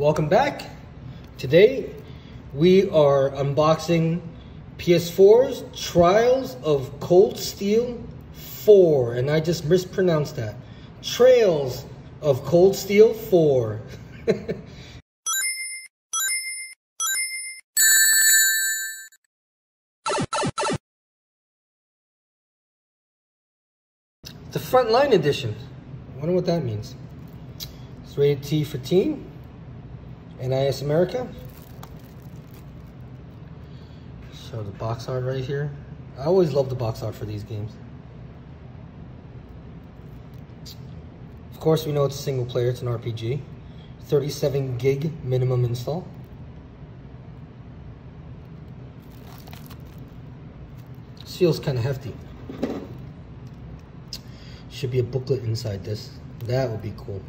welcome back. Today we are unboxing PS4's Trials of Cold Steel 4, and I just mispronounced that. Trails of Cold Steel 4. the Frontline Edition. I wonder what that means. It's rated T for teen. NIS America. Show the box art right here. I always love the box art for these games. Of course, we know it's a single player, it's an RPG. 37 gig minimum install. Feels kind of hefty. Should be a booklet inside this. That would be cool.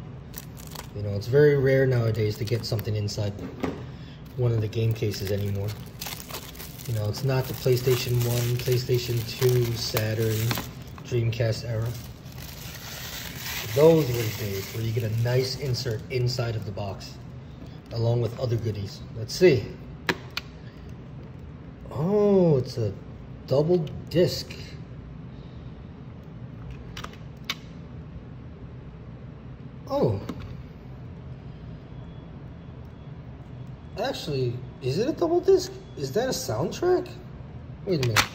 You know, it's very rare nowadays to get something inside one of the game cases anymore. You know, it's not the PlayStation 1, PlayStation 2, Saturn, Dreamcast era. Those were the days where you get a nice insert inside of the box, along with other goodies. Let's see. Oh, it's a double disc. Oh, Actually, is it a double disc? Is that a soundtrack? Wait a minute.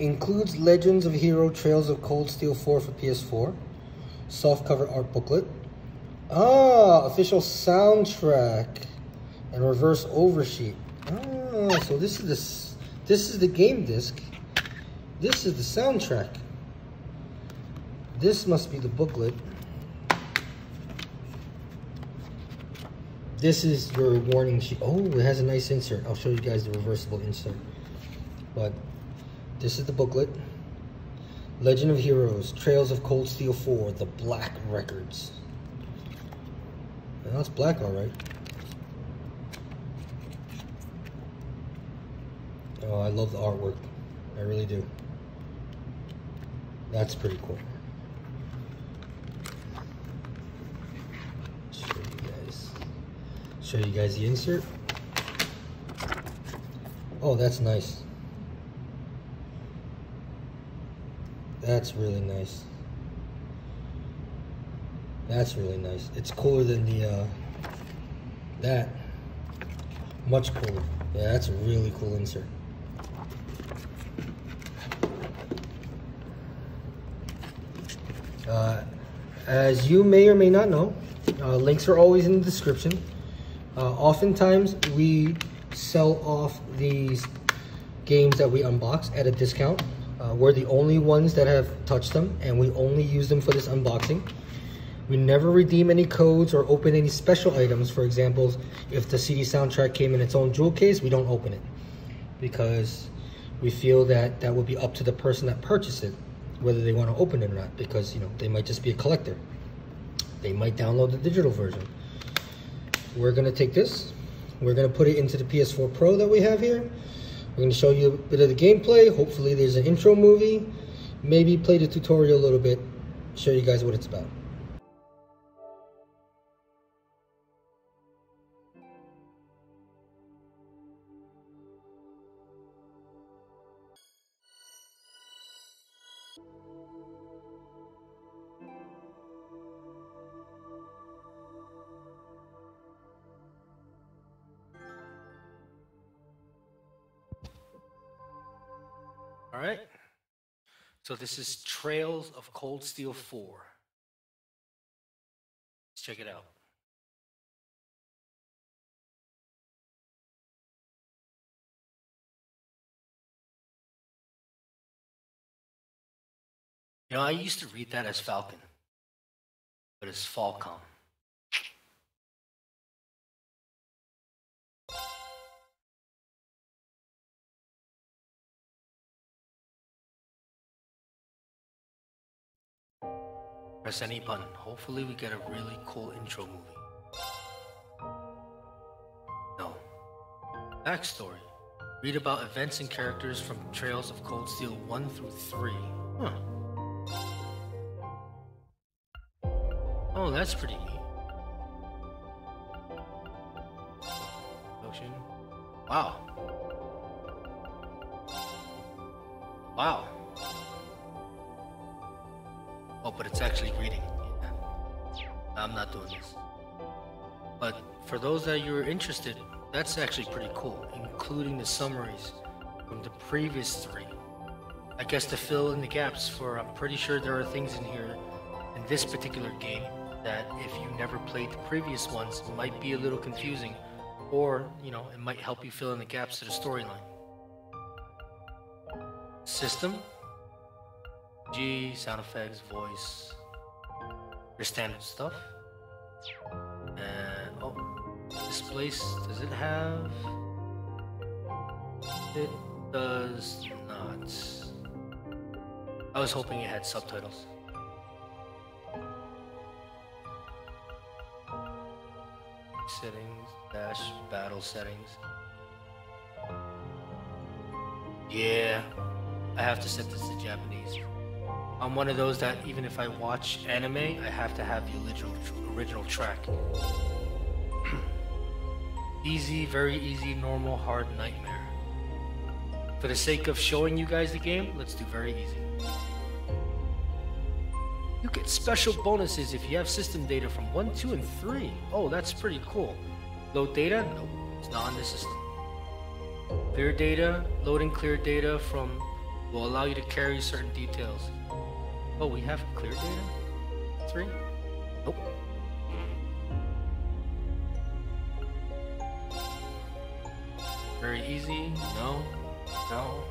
Includes Legends of Hero Trails of Cold Steel 4 for PS4. Soft cover art booklet. Ah, official soundtrack and reverse oversheet. Ah, so this is this this is the game disc. This is the soundtrack. This must be the booklet. This is your warning sheet. Oh, it has a nice insert. I'll show you guys the reversible insert. But this is the booklet. Legend of Heroes, Trails of Cold Steel 4, The Black Records. Now it's black, all right. Oh, I love the artwork. I really do. That's pretty cool. Show you guys the insert. Oh, that's nice. That's really nice. That's really nice. It's cooler than the, uh, that. Much cooler. Yeah, that's a really cool insert. Uh, as you may or may not know, uh, links are always in the description. Uh, oftentimes, we sell off these games that we unbox at a discount. Uh, we're the only ones that have touched them, and we only use them for this unboxing. We never redeem any codes or open any special items. For example, if the CD soundtrack came in its own jewel case, we don't open it because we feel that that would be up to the person that purchased it, whether they want to open it or not, because you know they might just be a collector. They might download the digital version we're gonna take this, we're gonna put it into the PS4 Pro that we have here. We're gonna show you a bit of the gameplay. Hopefully there's an intro movie. Maybe play the tutorial a little bit, show you guys what it's about. This is Trails of Cold Steel 4. Let's check it out. You know, I used to read that as Falcon, but it's Falcom. Press any button. Hopefully we get a really cool intro movie. No. Backstory. Read about events and characters from Trails of Cold Steel 1 through 3. Huh. Oh, that's pretty neat. Ocean. Wow. Wow but it's actually reading. Yeah. I'm not doing this. But for those that you're interested, that's actually pretty cool, including the summaries from the previous three. I guess to fill in the gaps for, I'm pretty sure there are things in here in this particular game that if you never played the previous ones might be a little confusing or, you know, it might help you fill in the gaps to the storyline. System, G, sound effects, voice, your standard stuff. And oh, this place does it have? It does not. I was hoping it had subtitles. Settings, dash, battle settings. Yeah, I have to set this to Japanese. I'm one of those that even if I watch anime, I have to have the original original track. easy, very easy, normal, hard nightmare. For the sake of showing you guys the game, let's do very easy. You get special bonuses if you have system data from 1, 2, and 3. Oh, that's pretty cool. Load data? No, it's not on the system. Clear data, loading clear data from will allow you to carry certain details. Oh, we have clear data? Three? Nope. Very easy. No. No.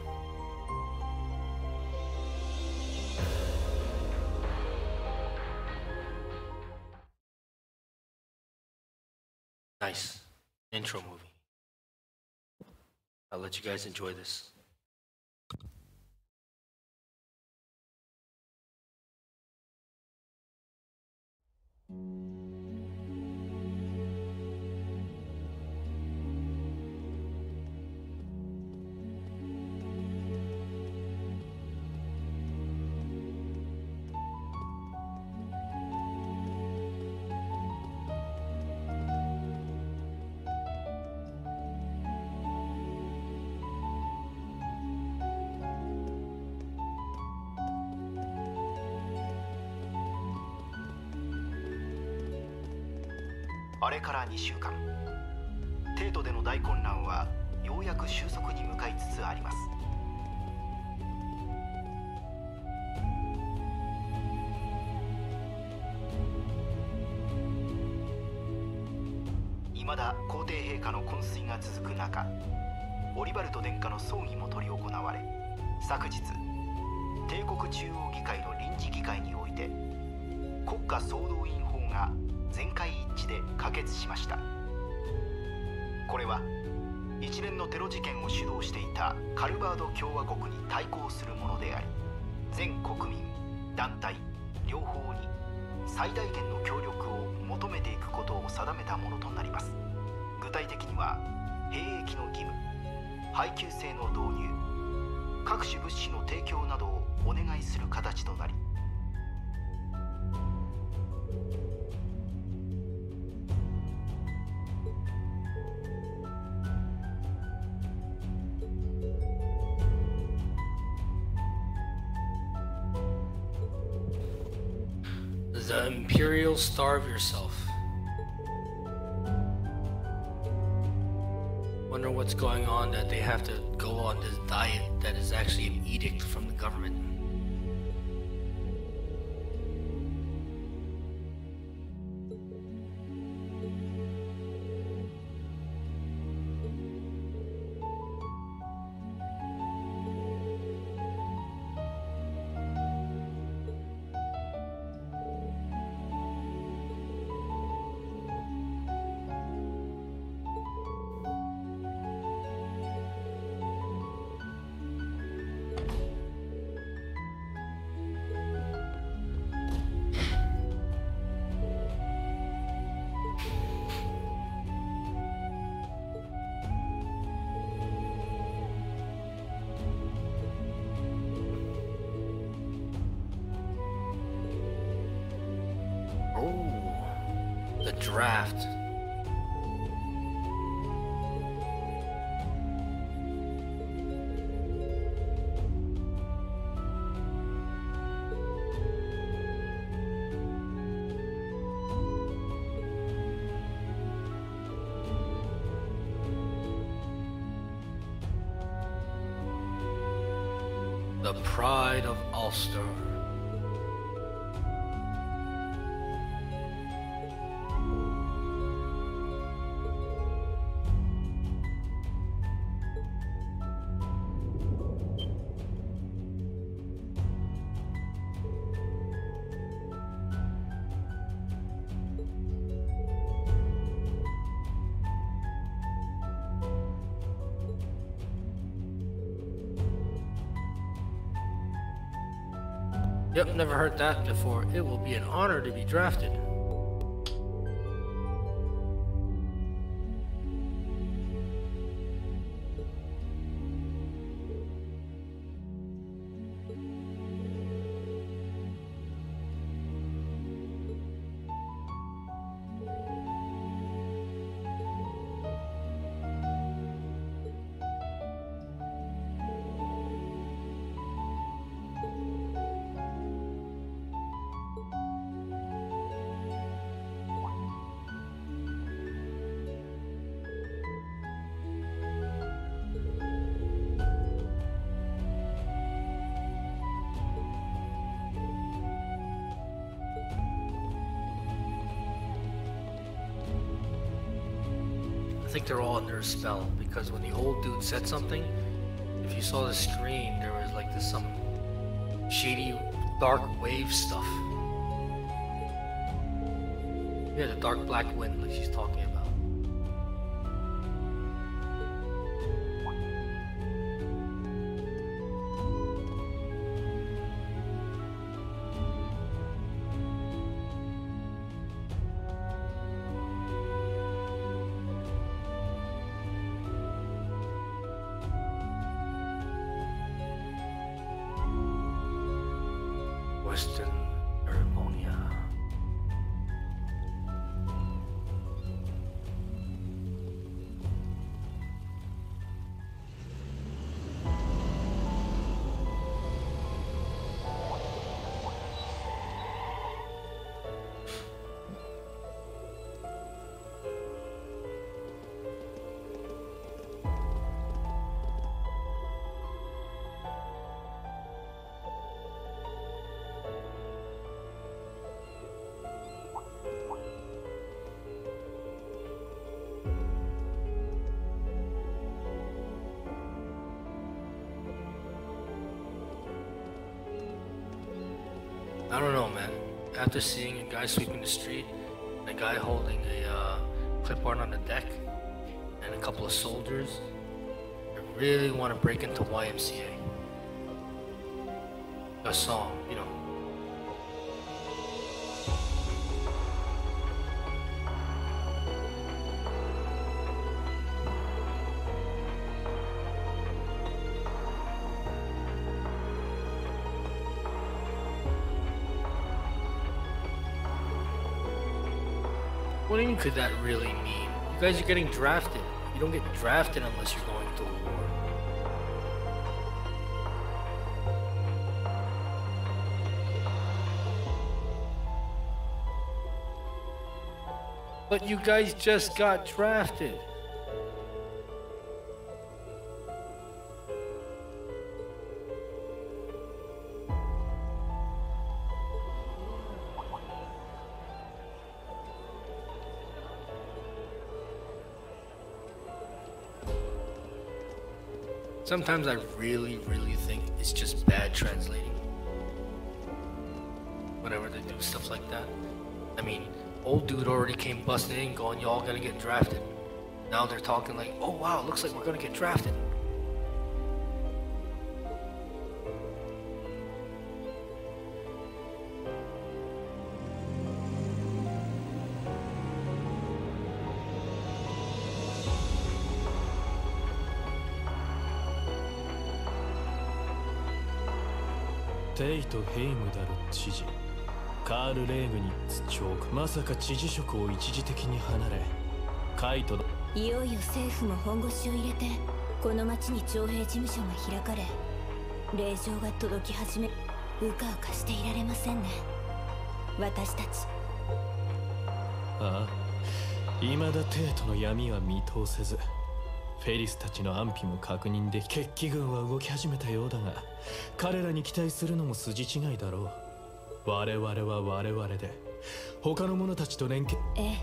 Nice. Intro movie. I'll let you guys enjoy this. から2週間。帝都での大混乱はようやく収束に向かいつつあります。未だ皇帝陛下の昏睡が続く中オリバルト殿下の葬儀も執り行われ昨日帝国中央議会の臨時議会において国家総動員法が全会一致で可決しました。これは一連のテロ事件を主導していたカルバード共和国に対抗するものであり全国民団体両方に最大限の協力を求めていくことを定めたものとなります。具体的には兵役の義務配給制の導入各種物資の提供などをお願いする形となり Starve Yourself. Wonder what's going on that they have to go on this diet that is actually an edict from the government. Draft. Yep, never heard that before. It will be an honor to be drafted. Think they're all under a spell because when the old dude said something, if you saw the screen, there was like this some shady dark wave stuff. Yeah, the dark black wind like she's talking I don't know, man. After seeing a guy sweeping the street, a guy holding a uh, clipboard on the deck, and a couple of soldiers, I really want to break into YMCA. A song, you know. Could that really mean? You guys are getting drafted. You don't get drafted unless you're going to war. But you guys just got drafted. Sometimes I really, really think it's just bad translating. Whenever they do stuff like that. I mean, old dude already came busting in going, y'all gonna get drafted. Now they're talking like, oh wow, looks like we're gonna get drafted.「とヘイムダル知事。カール・レーグニッツチョークまさか知事職を一時的に離れカイトいよいよ政府も本腰を入れてこの町に徴兵事務所が開かれ令状が届き始めうかうかしていられませんね。私たち。ああ未だテイトの闇は見通せずフェリスたちの安否も確認でき決起軍は動き始めたようだが彼らに期待するのも筋違いだろう。我々は我々で他の者たちと連携。ええ。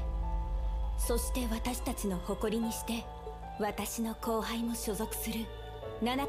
そして私たちの誇りにして私の後輩も所属する7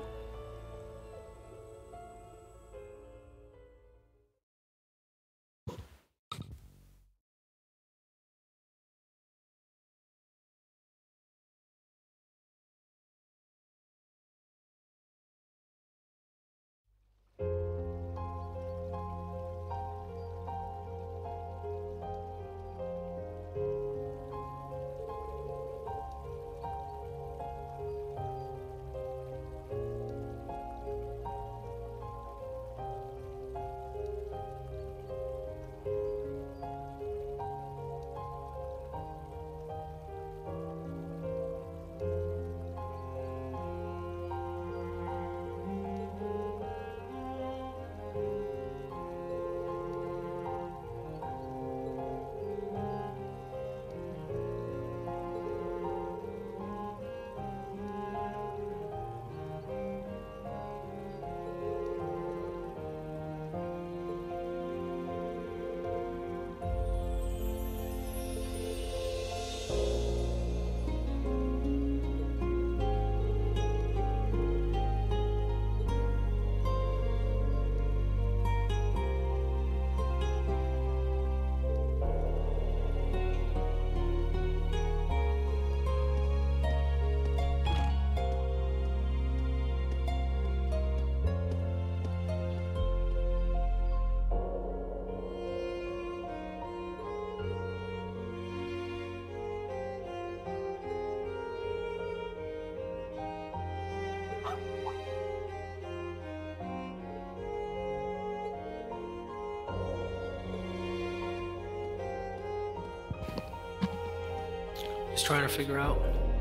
is trying to figure out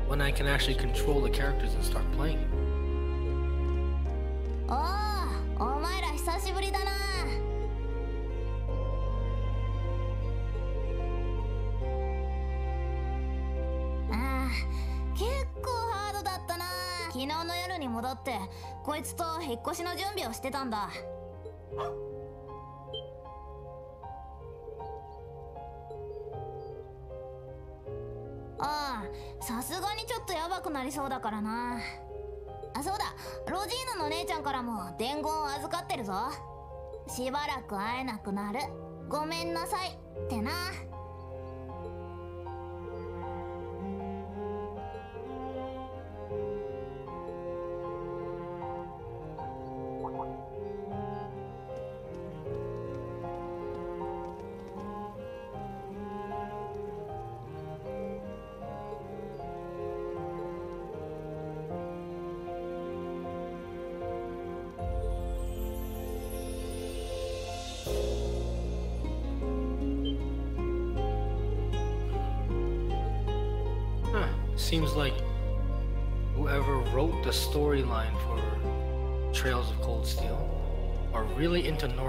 when I can actually control the characters and start playing. Oh, お前ら久しぶりだな。ああ、結構ハードだったな。昨日の夜に戻って、こいつと引っ越しの準備をしてたんだ。さすがにちょっとヤバくなりそうだからな。あそうだ。ロジーヌの姉ちゃんからも伝言を預かってるぞ。しばらく会えなくなる。ごめんなさいってな「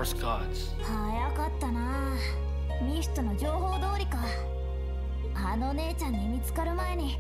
Norse gods. 早かったなミストの情報通りかあの姉ちゃんに見つかる前に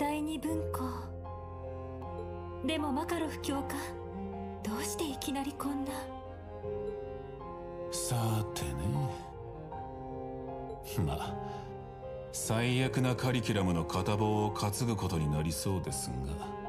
第二分校でもマカロフ教官どうしていきなりこんな？さてね。まあ最悪なカリキュラムの片棒を担ぐことになりそうですが。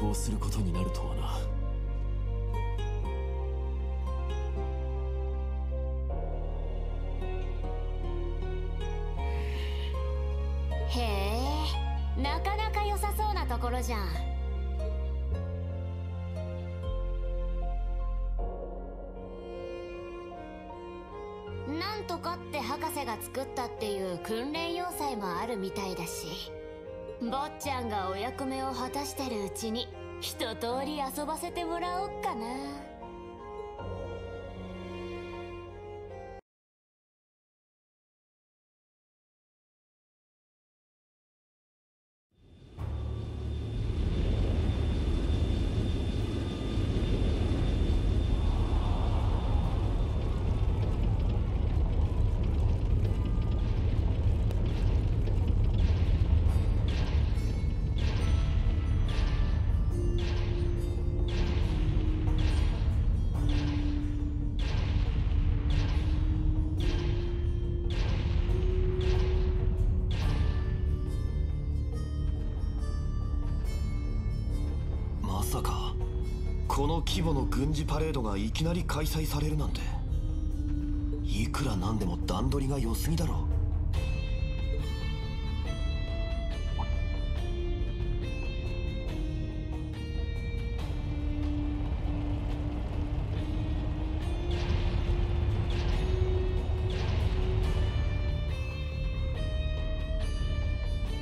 形で裁縫することになるとはな。へえなかなか良さそうなところじゃん。なんとかって博士が作ったっていう訓練要塞もあるみたいだし。坊ちゃんがお役目を果たしてるうちに一通り遊ばせてもらおっかな。パレードがいきなり開催されるなんて。いくらなんでも段取りが良すぎだろ。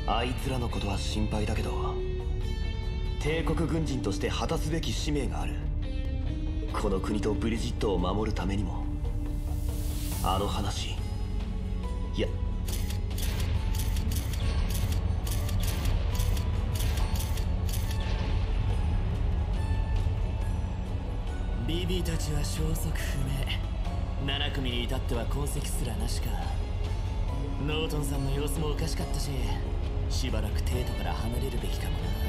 あいつらのことは心配だけど帝国軍人として果たすべき使命がある。この国とブリジットを守るためにもあの話いや。ビビたちは消息不明。7組に至っては痕跡すらなしか。ノートンさんの様子もおかしかったししばらく帝都から離れるべきかもな。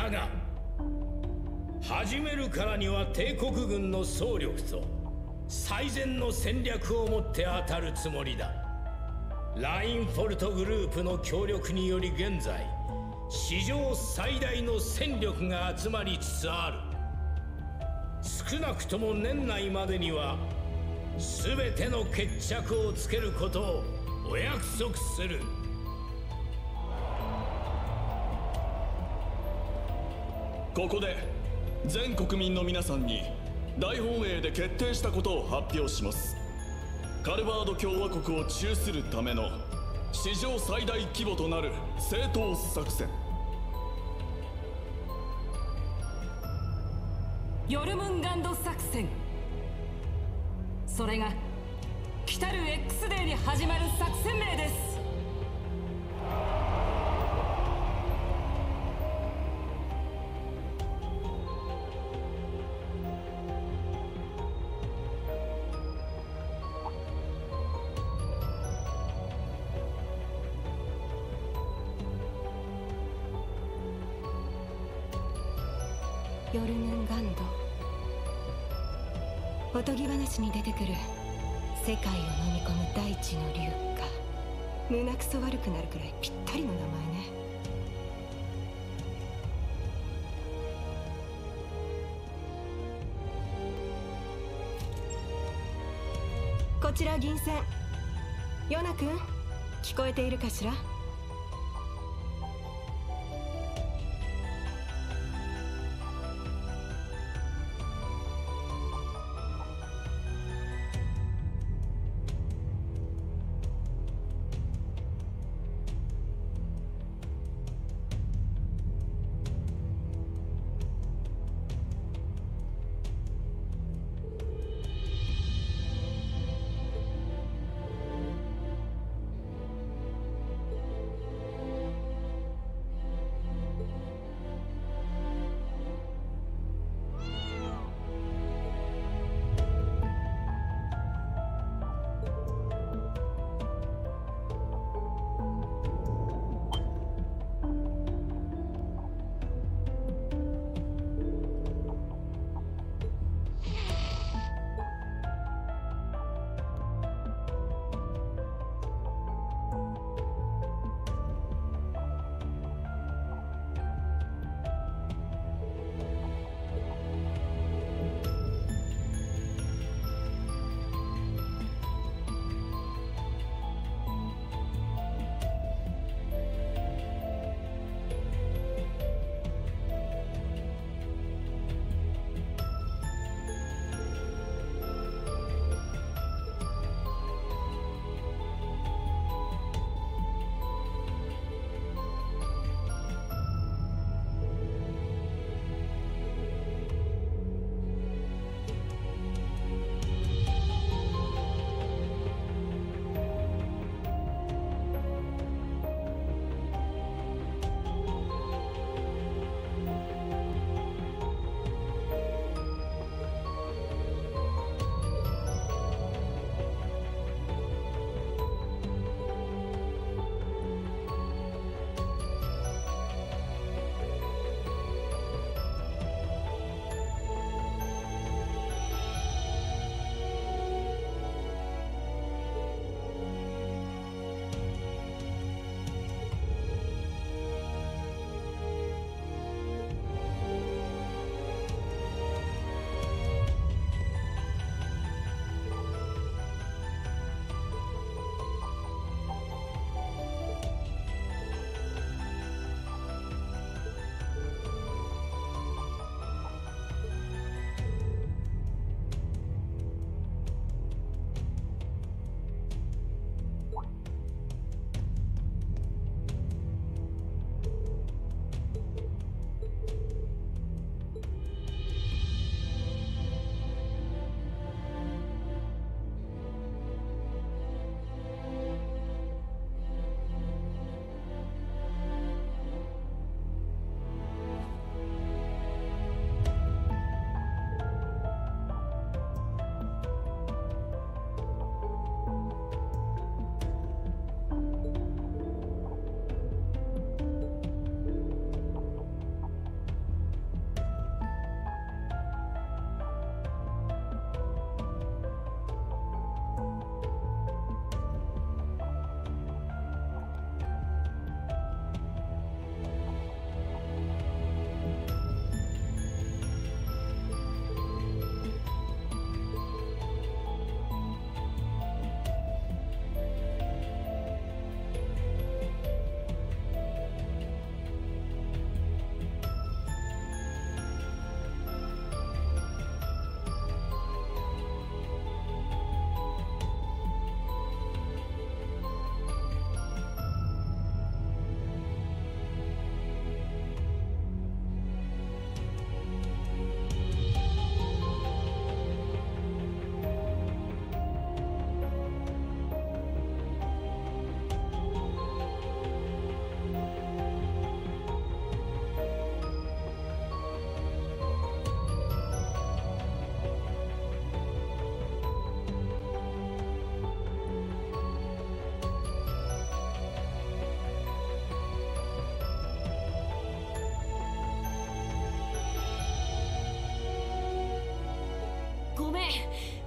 だが始めるからには帝国軍の総力と最善の戦略をもって当たるつもりだ。ラインフォルトグループの協力により現在史上最大の戦力が集まりつつある。少なくとも年内までには全ての決着をつけることをお約束する。ここで全国民の皆さんに大本営で決定したことを発表します。カルバード共和国を中するための史上最大規模となる正当作戦。ヨルムンガンド作戦。それが来る X デーに始まる作戦名です。おとぎ話に出てくる。世界を飲み込む大地の竜か胸くそ悪くなるくらいぴったりの名前ね。こちら銀線。ヨナ君聞こえているかしら？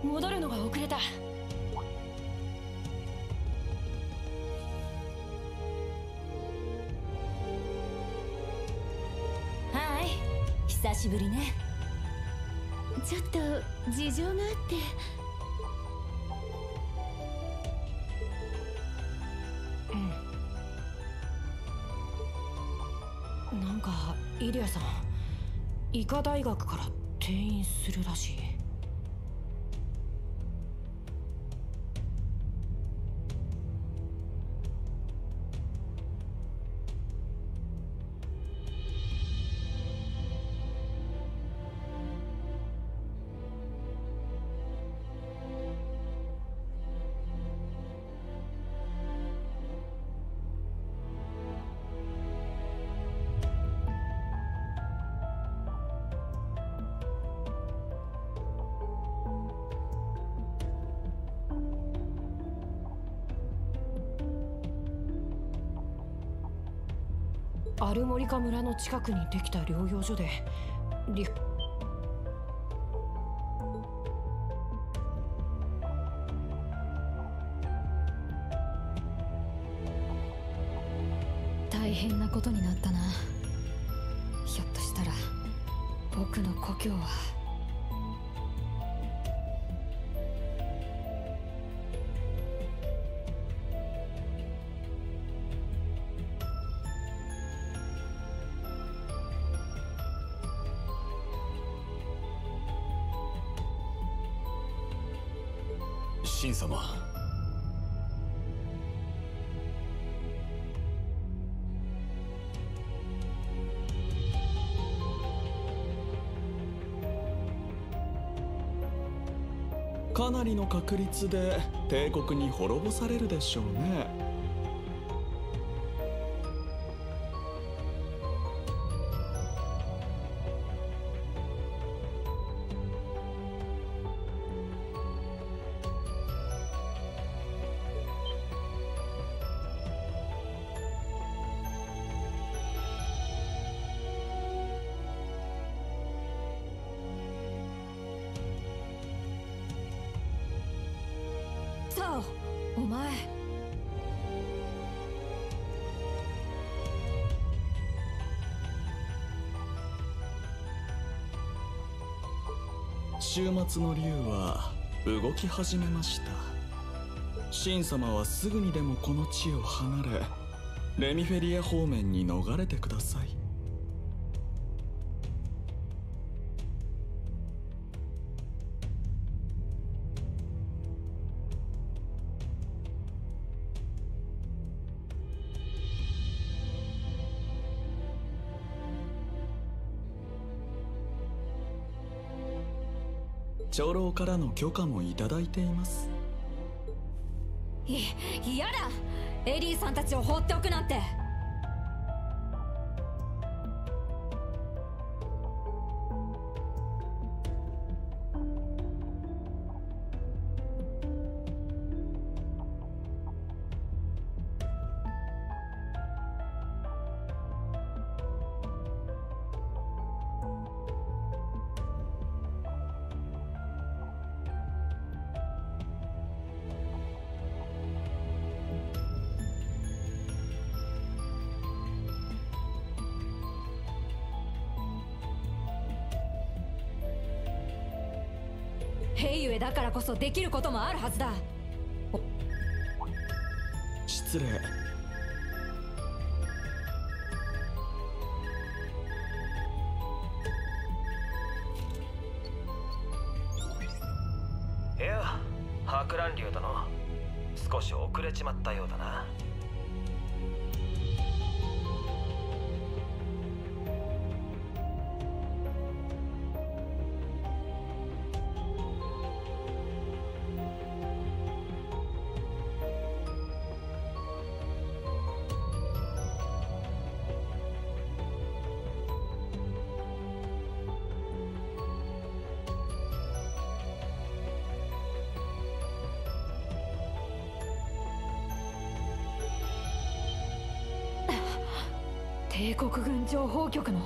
戻るのが遅れた。はい久しぶりね。ちょっと事情があって。うん。なんかイリアさん医科大学から転院するらしいリカ村の近くにできた療養所でリ神様。かなりの確率で帝国に滅ぼされるでしょうね。週末の竜は動き始めました。神様はすぐにでもこの地を離れレミフェリア方面に逃れてください。長老からの許可もいただいています。い嫌だ。エリーさんたちを放っておくなんて。こそできることもあるはずだ。失礼。いや博覧竜殿。少し遅れちまったようだな局の。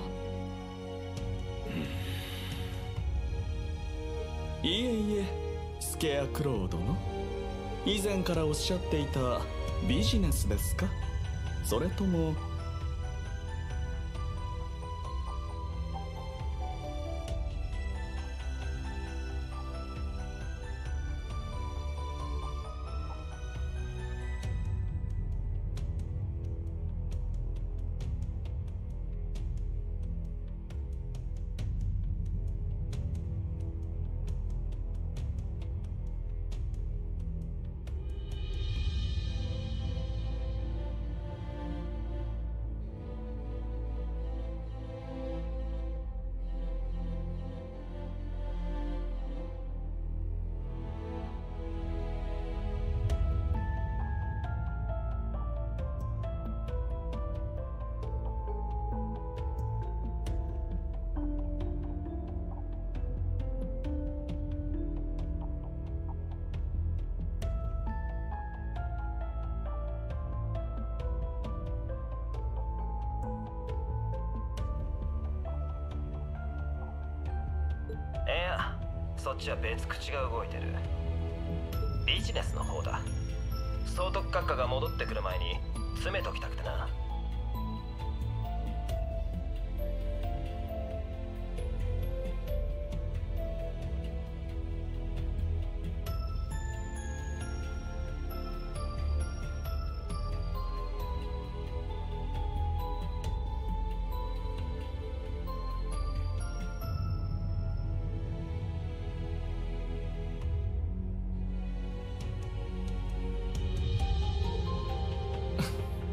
いえいえスケアクロー殿以前からおっしゃっていたビジネスですか？それとも別口が動いてる。ビジネスの方だ。総督閣下が戻ってくる前に詰めときたくてな。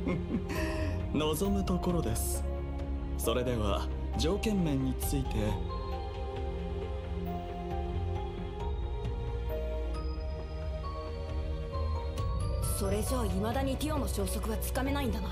望むところです。それでは条件面について。それじゃあ未だにティオの消息はつかめないんだな。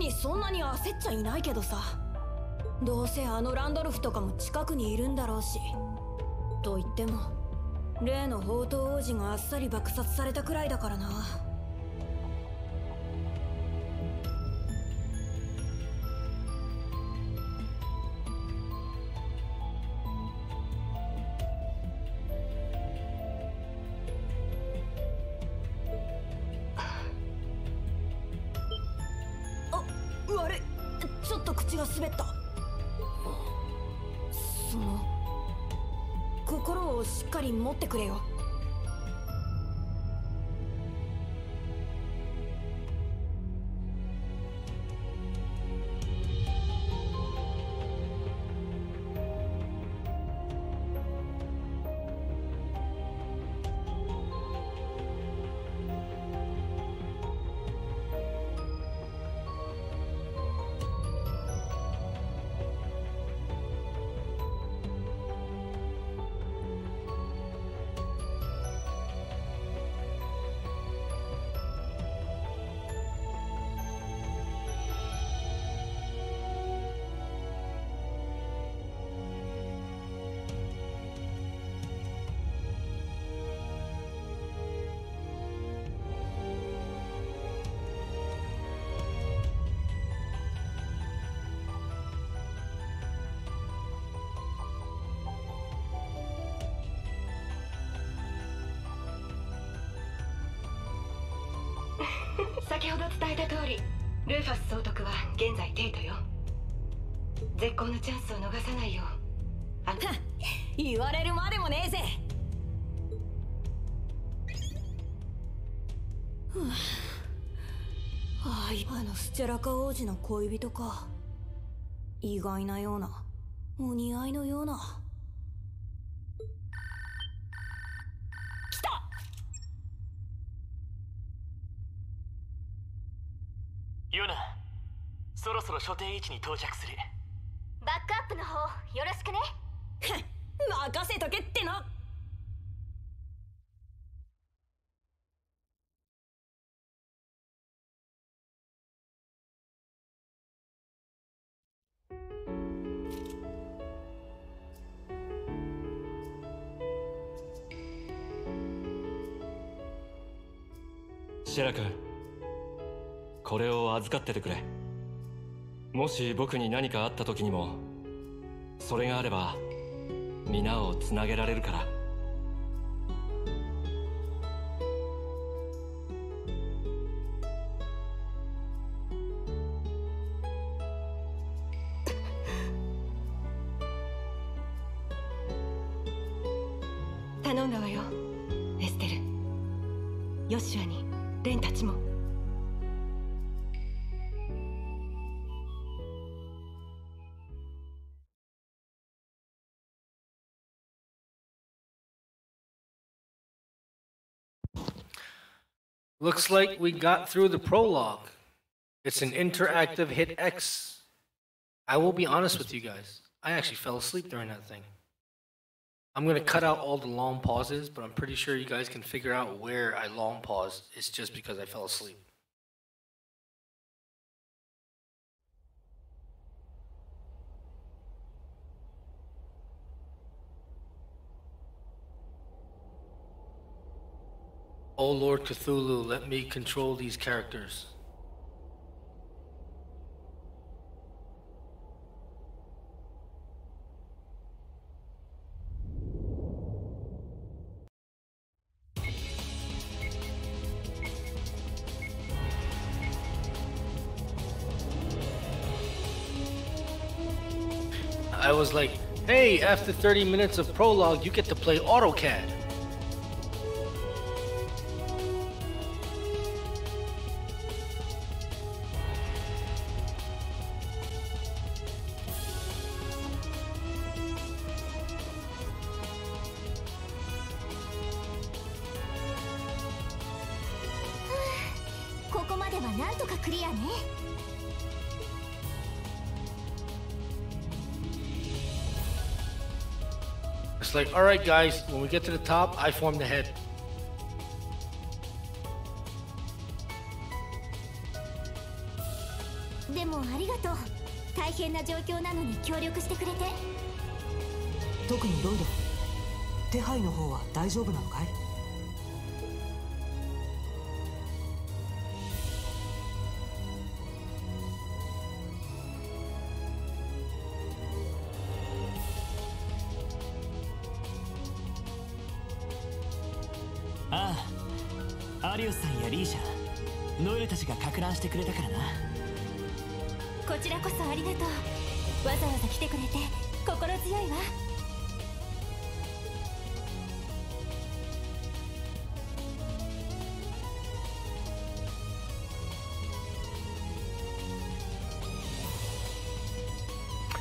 にそんなに焦っちゃいないけどさ。どうせあのランドルフとかも近くにいるんだろうし。と言っても例の宝刀王子があっさり爆殺されたくらいだからな。先ほど伝えた通りルーファス総督は現在テイトよ。絶好のチャンスを逃さないよう。あ言われるまでもねえぜ。あいあのスチャラカ王子の恋人か。意外なような。お似合いのような来たヨナ所定位置に到着する。バックアップの方よろしくね。任せとけっての。シェラ君これを預かっててくれもし僕に何かあった時にもそれがあれば皆をつなげられるから。Looks like we got through the prologue. It's an interactive hit X. I will be honest with you guys. I actually fell asleep during that thing. I'm gonna cut out all the long pauses, but I'm pretty sure you guys can figure out where I long paused. It's just because I fell asleep. Oh Lord Cthulhu, let me control these characters. I was like, hey, after 30 minutes of prologue, you get to play AutoCAD. なんとかクリアね It's like, all right, guys, when we get to the top, I form the head. でもありがとう大変な状況なのに協力してくれて特にロイド手配の方は大丈夫なのかいざわざ来てくれて心強いわ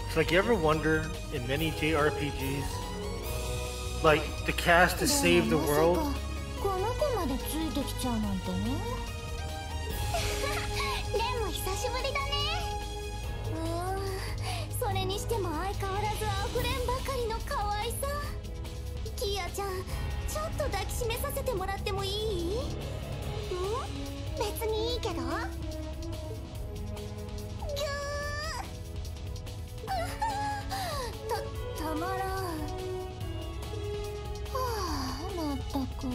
It's like you ever wonder in many JRPGs, like the cast to save the world. この子までついてきちゃうなんてね抱きしめさせてもらってもいい？ん？別にいいけど？ぎゅー。たたまらん。はあまったく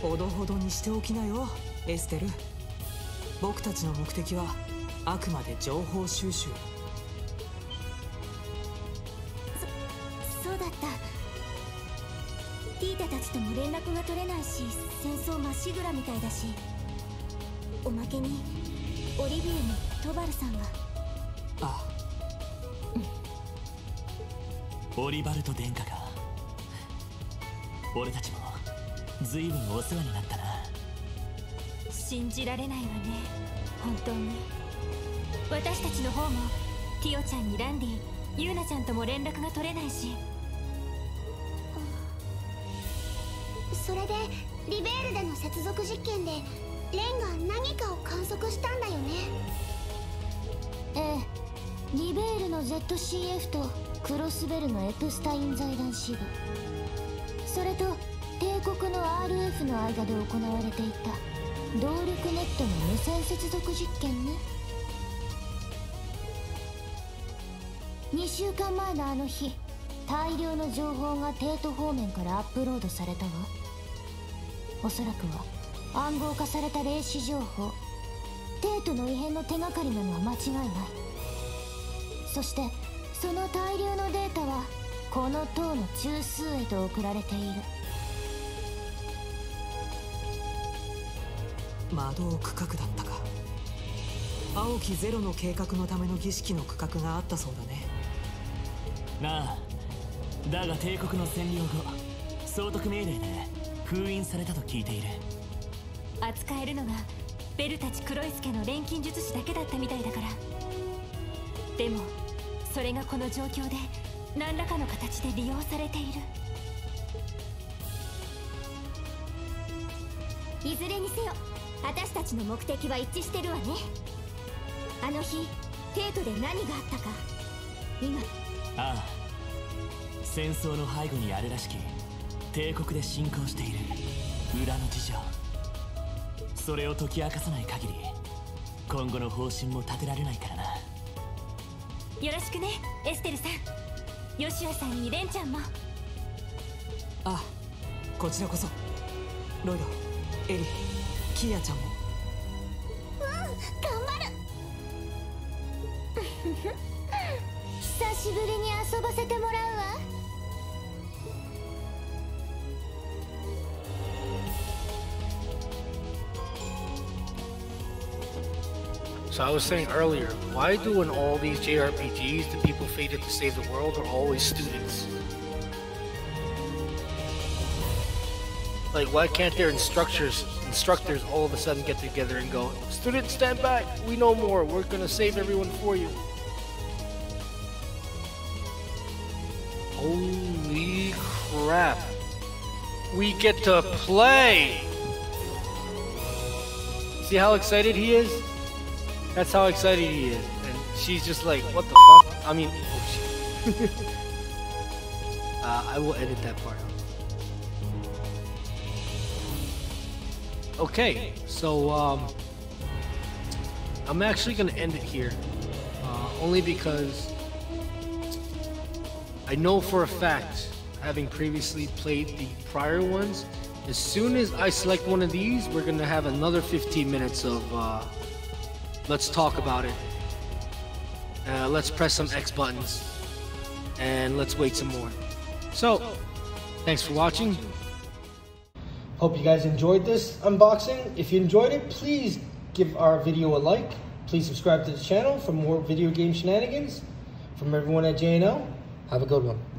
ほどほどにしておきなよエステル。僕たちの目的はあくまで情報収集。ティータたちとも連絡が取れないし戦争まっしぐらみたいだしおまけにオリビエにトバルさんが。あオリバルト殿下か俺たちも随分お世話になったな。信じられないわね本当に。私たちの方もティオちゃんにランディユーナちゃんとも連絡が取れないしリベールでの接続実験でレンが何かを観測したんだよね。ええ。リベールの ZCF とクロスベルのエプスタイン財団支部それと帝国の RF の間で行われていた動力ネットの無線接続実験ね。2週間前のあの日大量の情報がテート方面からアップロードされたわ。おそらくは暗号化された霊視情報。テートの異変の手がかりなのは間違いない。そしてその大量のデータはこの塔の中枢へと送られている。魔導区画だったか。青きゼロの計画のための儀式の区画があったそうだね。なあだが帝国の占領後総督命令で封印されたと聞いている。扱えるのがベルたち黒いスケの錬金術師だけだったみたいだから。でもそれがこの状況で何らかの形で利用されている。いずれにせよ私たちの目的は一致してるわね。あの日テートで何があったか。今。ああ戦争の背後にあるらしき帝国で進行している。裏の事情。それを解き明かさない限り今後の方針も立てられないからな。よろしくねエステルさん。ヨシュアさんにレンちゃんも。あこちらこそ。ロイドエリキーヤちゃんも。うん頑張る。久しぶりに遊ばせてもらうわ So I was saying earlier, why do in all these JRPGs the people fated to save the world are always students? Like why can't their instructors instructors all of a sudden get together and go, Students stand back, we know more, we're gonna save everyone for you. Holy crap. We get to play! See how excited he is? That's how excited he is. And she's just like, what the fuck? I mean, oh shit. uh, I will edit that part out. Okay, so um, I'm actually gonna end it here. Uh, only because I know for a fact, having previously played the prior ones, as soon as I select one of these, we're gonna have another 15 minutes of uh, let's talk about it. Uh, let's press some X buttons. And let's wait some more. So, thanks for watching. Hope you guys enjoyed this unboxing. If you enjoyed it, please give our video a like. Please subscribe to the channel for more video game shenanigans. From everyone at JNL, have a good one.